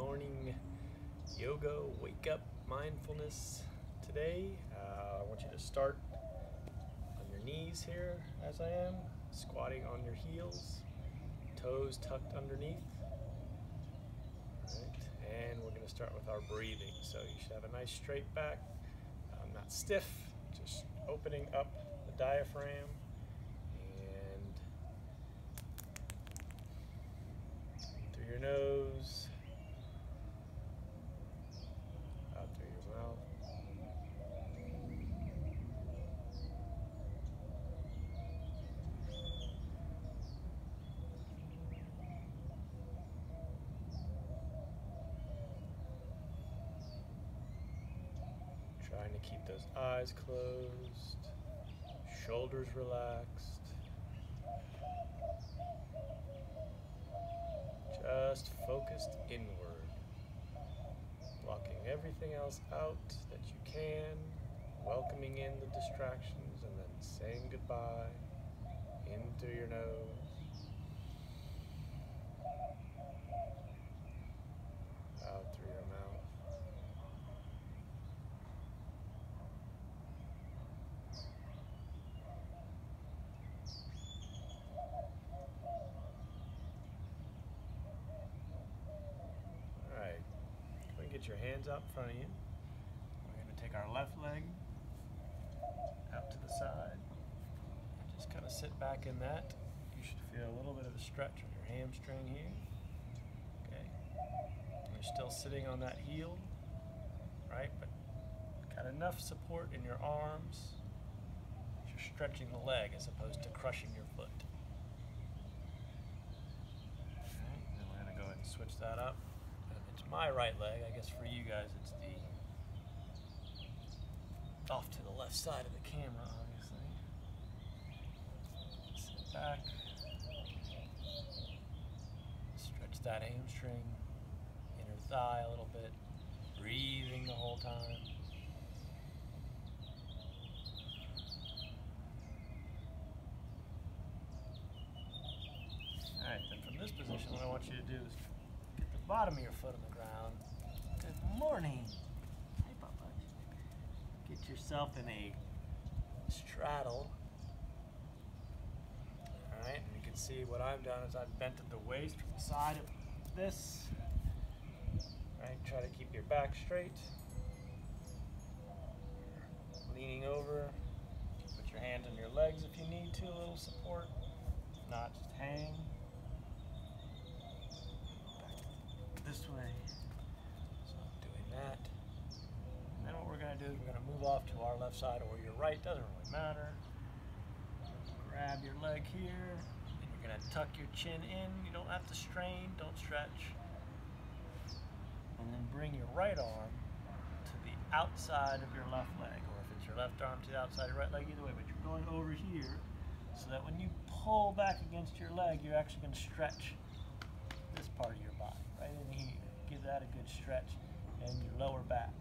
morning yoga wake up mindfulness today. Uh, I want you to start on your knees here as I am, squatting on your heels, toes tucked underneath. Right. And we're going to start with our breathing. So you should have a nice straight back, not stiff, just opening up the diaphragm your nose, out through your mouth. Trying to keep those eyes closed, shoulders relaxed. just focused inward, blocking everything else out that you can, welcoming in the distractions, and then saying goodbye in through your nose. get your hands out in front of you. We're going to take our left leg out to the side. Just kind of sit back in that. You should feel a little bit of a stretch on your hamstring here. Okay. You're still sitting on that heel, right? But got enough support in your arms. You're stretching the leg as opposed to crushing your foot. Okay. Then we're going to go ahead and switch that up my right leg. I guess for you guys, it's the off to the left side of the camera, obviously. Sit back. Stretch that hamstring, inner thigh a little bit. Breathing the whole time. Alright, then from this position, what I want you to do is bottom of your foot on the ground. Good morning. Hey, Papa. Get yourself in a straddle. Alright, and you can see what I've done is I've bent at the waist from the side of this. Right, try to keep your back straight. Leaning over. Put your hands on your legs if you need to, a little support. If not, just hang. This way that. And then what we're going to do is we're going to move off to our left side or your right, doesn't really matter. Grab your leg here, and you're to tuck your chin in. You don't have to strain, don't stretch. And then bring your right arm to the outside of your left leg, or if it's your left arm to the outside of your right leg, either way, but you're going over here so that when you pull back against your leg, you're actually to stretch this part of your body, right in here. Give that a good stretch and your lower back.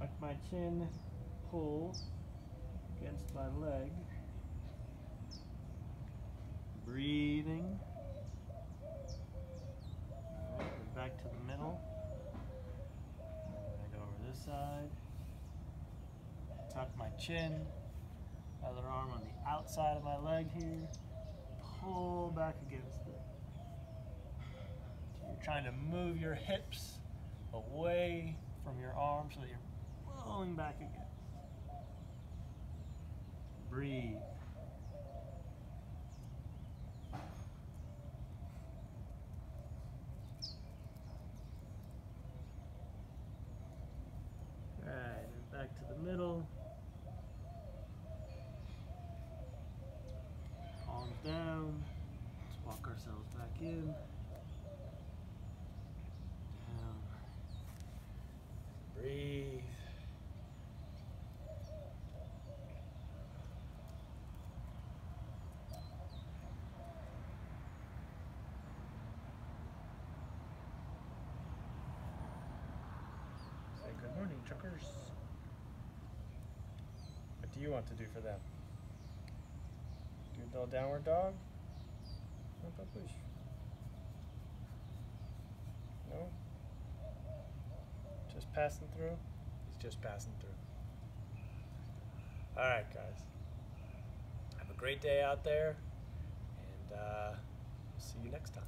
Tuck my chin, pull against my leg. Breathing. Back to the middle. I go over this side. Tuck my chin. Other arm on the outside of my leg here. Pull back against it. So you're trying to move your hips away from your arm so that you're pulling back again. Breathe. Back to the middle. Palms down. Let's walk ourselves back in. Breathe. Say good morning, truckers. What do you want to do for them? Do a little downward dog? No? Just passing through? He's just passing through. All right, guys. Have a great day out there, and uh, see you next time.